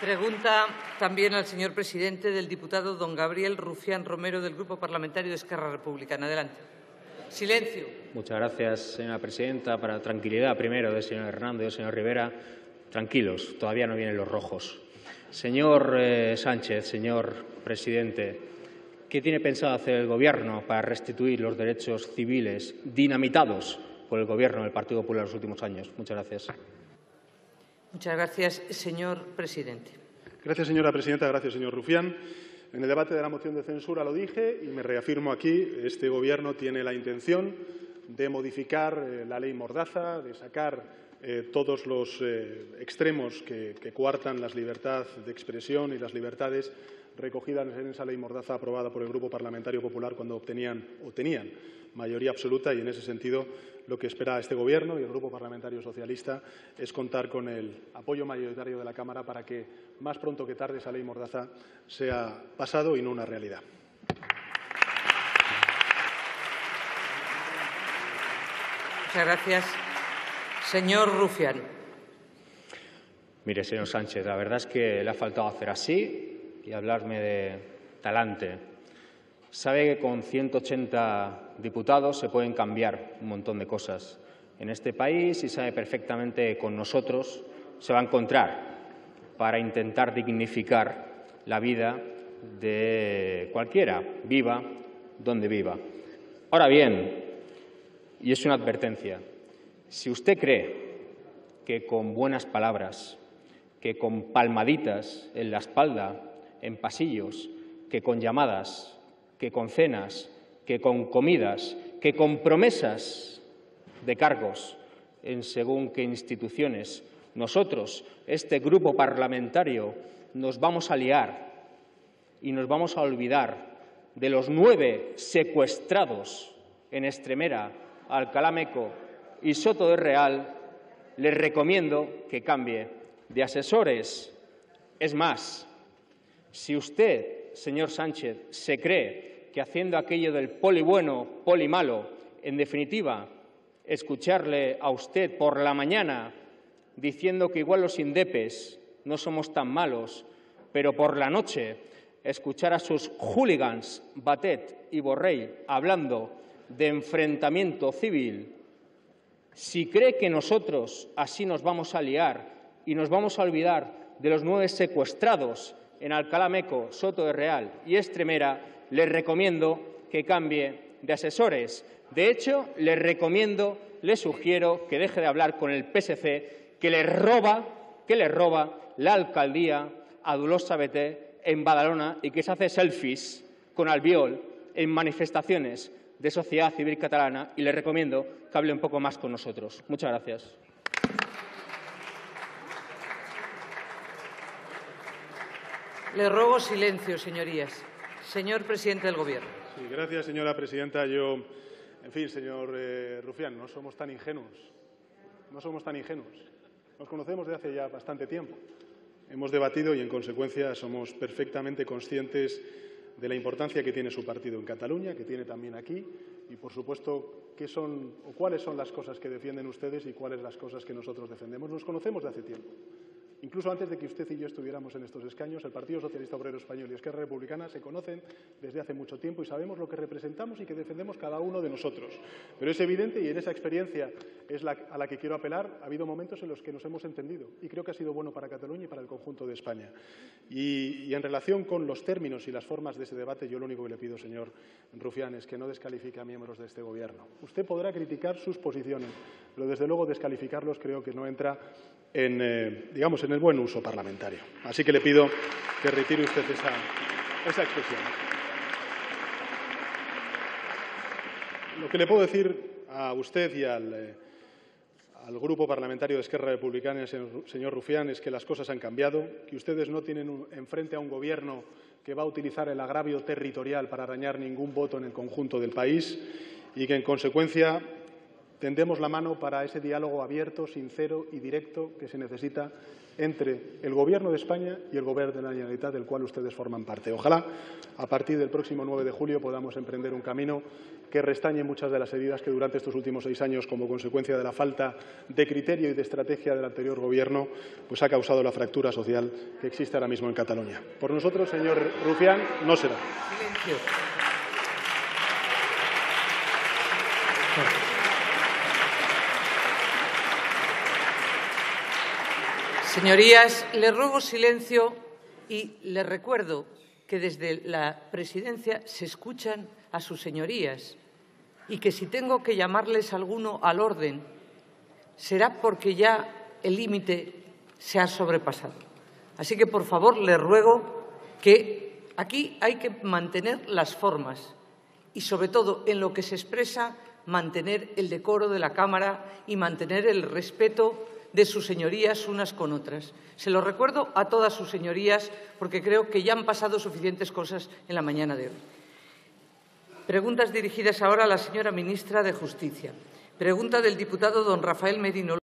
Pregunta también al señor presidente del diputado don Gabriel Rufián Romero del Grupo Parlamentario de Esquerra Republicana. Adelante. Silencio. Muchas gracias, señora presidenta. Para tranquilidad primero del señor Hernández y del señor Rivera, tranquilos, todavía no vienen los rojos. Señor eh, Sánchez, señor presidente, ¿qué tiene pensado hacer el Gobierno para restituir los derechos civiles dinamitados por el Gobierno del Partido Popular en los últimos años? Muchas gracias. Muchas gracias, señor presidente. Gracias, señora presidenta. Gracias, señor Rufián. En el debate de la moción de censura lo dije y me reafirmo aquí. Este Gobierno tiene la intención de modificar eh, la ley Mordaza, de sacar eh, todos los eh, extremos que, coartan las libertades de expresión y las libertades recogidas en esa ley Mordaza aprobada por el Grupo Parlamentario Popular cuando obtenían o tenían mayoría absoluta y, en ese sentido, lo que espera este Gobierno y el Grupo Parlamentario Socialista es contar con el apoyo mayoritario de la Cámara para que, más pronto que tarde, esa ley Mordaza sea pasado y no una realidad. Muchas gracias. Señor Rufián. Mire, señor Sánchez, la verdad es que le ha faltado hacer así y hablarme de talante. Sabe que con 180 diputados se pueden cambiar un montón de cosas en este país y sabe perfectamente con nosotros se va a encontrar para intentar dignificar la vida de cualquiera, viva donde viva. Ahora bien, y es una advertencia, si usted cree que con buenas palabras, que con palmaditas en la espalda, en pasillos, que con llamadas, que con cenas, que con comidas, que con promesas de cargos en según qué instituciones, nosotros, este grupo parlamentario, nos vamos a liar y nos vamos a olvidar de los nueve secuestrados en Extremera, Alcalá Meco y Soto de Real, les recomiendo que cambie de asesores. Es más, si usted, señor Sánchez, se cree que haciendo aquello del poli bueno, poli malo, en definitiva, escucharle a usted por la mañana diciendo que igual los indepes no somos tan malos, pero por la noche escuchar a sus hooligans, Batet y Borrell, hablando de enfrentamiento civil, si cree que nosotros así nos vamos a liar y nos vamos a olvidar de los nueve secuestrados en Alcalá Meco, Soto de Real y Estremera, les recomiendo que cambie de asesores. De hecho, les recomiendo, les sugiero que deje de hablar con el PSC, que le roba, que roba la alcaldía a Dolors Sabater en Badalona y que se hace selfies con Albiol en manifestaciones de sociedad civil catalana y le recomiendo que hable un poco más con nosotros. Muchas gracias. Le rogo silencio, señorías. Señor presidente del Gobierno. Gracias, señora presidenta. Yo, en fin, señor eh, Rufián, no somos tan ingenuos. No somos tan ingenuos. Nos conocemos de hace ya bastante tiempo. Hemos debatido y, en consecuencia, somos perfectamente conscientes de la importancia que tiene su partido en Cataluña, que tiene también aquí, y, por supuesto, qué son o cuáles son las cosas que defienden ustedes y cuáles las cosas que nosotros defendemos. Nos conocemos de hace tiempo. Incluso antes de que usted y yo estuviéramos en estos escaños, el Partido Socialista Obrero Español y Esquerra Republicana se conocen desde hace mucho tiempo y sabemos lo que representamos y que defendemos cada uno de nosotros. Pero es evidente, y en esa experiencia es a la que quiero apelar, ha habido momentos en los que nos hemos entendido y creo que ha sido bueno para Cataluña y para el conjunto de España. Y, y en relación con los términos y las formas de ese debate, yo lo único que le pido, señor Rufián, es que no descalifique a miembros de este Gobierno. Usted podrá criticar sus posiciones, pero desde luego descalificarlos creo que no entra en, eh, digamos, en el buen uso parlamentario. Así que le pido que retire usted esa, esa expresión. Lo que le puedo decir a usted y al, eh, al Grupo Parlamentario de Esquerra Republicana, señor, Rufián, es que las cosas han cambiado, que ustedes no tienen enfrente a un Gobierno que va a utilizar el agravio territorial para arañar ningún voto en el conjunto del país y que, en consecuencia, tendemos la mano para ese diálogo abierto, sincero y directo que se necesita entre el Gobierno de España y el Gobierno de la Generalitat, del cual ustedes forman parte. Ojalá, a partir del próximo 9 de julio, podamos emprender un camino que restañe muchas de las heridas que durante estos últimos seis años, como consecuencia de la falta de criterio y de estrategia del anterior Gobierno, pues ha causado la fractura social que existe ahora mismo en Cataluña. Por nosotros, señor Rufián, no será. Señorías, les ruego silencio y les recuerdo que desde la presidencia se escuchan a sus señorías y que si tengo que llamarles alguno al orden será porque ya el límite se ha sobrepasado. Así que, por favor, les ruego que aquí hay que mantener las formas y, sobre todo, en lo que se expresa, mantener el decoro de la Cámara y mantener el respeto de sus señorías unas con otras. Se lo recuerdo a todas sus señorías porque creo que ya han pasado suficientes cosas en la mañana de hoy. Preguntas dirigidas ahora a la señora ministra de Justicia. Pregunta del diputado don Rafael Merino.